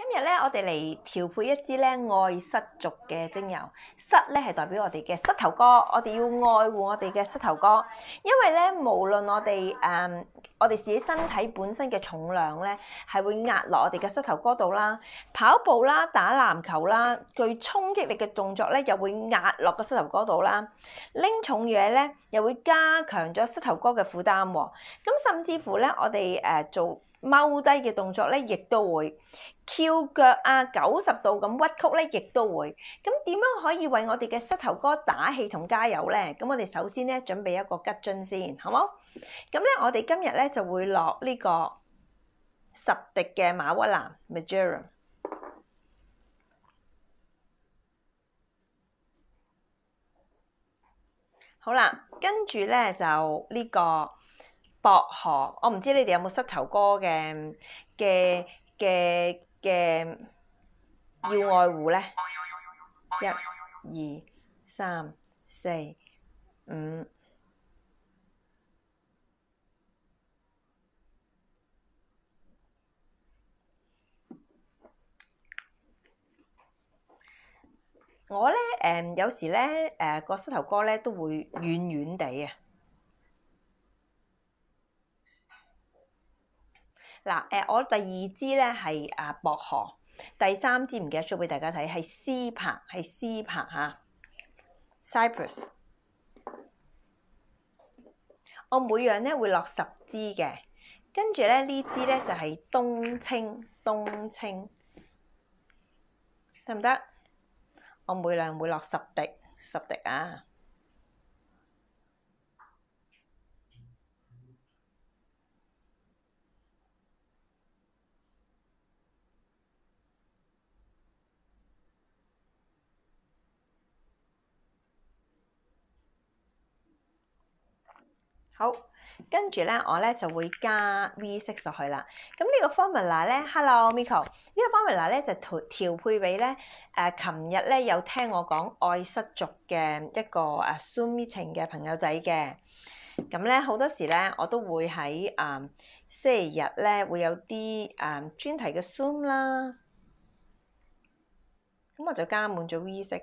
今日咧，我哋嚟調配一支咧愛膝族嘅精油。膝咧係代表我哋嘅膝頭哥，我哋要愛護我哋嘅膝頭哥，因為咧無論我哋诶、我哋自己身體本身嘅重量咧，係會壓落我哋嘅膝頭哥度啦。跑步啦、打籃球啦，具衝擊力嘅動作咧，又會壓落個膝頭哥度啦。拎重嘢咧，又會加強咗膝頭哥嘅負擔。咁甚至乎咧，我哋誒做踎低嘅動作咧，亦都會翹腳啊，九十度咁屈曲咧，亦都會。咁點樣可以為我哋嘅膝頭哥打氣同加油咧？咁我哋首先咧準備一個吉樽先，好冇？咁咧，我哋今日咧就會落呢個十滴嘅馬鬱蘭，Majorum。好啦，跟住咧就呢個。薄荷，我唔知你哋有冇膝頭哥嘅嘅嘅嘅要愛護咧？一、二、三、四、五。我咧誒、有時咧誒個膝頭哥咧都會軟軟地啊。嗱，誒，我第二支咧係啊薄荷，第三支唔記得 show 俾大家睇，係絲柏，係絲柏嚇，Cypress。我每樣咧會落十支嘅，跟住咧呢支咧就係冬青，冬青得唔得？我每樣會落十滴，十滴啊！好，跟住咧，我咧就會加 V6 落去啦。咁呢個 formula 咧，Hello Miko，呢個 formula 咧就調調配俾咧誒，琴日咧有聽我講愛失族嘅一個誒 Zoom meeting 嘅朋友仔嘅。咁咧好多時咧，我都會喺誒、星期日咧會有啲誒、嗯、專題嘅 Zoom 啦。咁我就加滿咗 V6。